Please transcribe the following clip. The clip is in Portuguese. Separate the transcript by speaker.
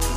Speaker 1: Música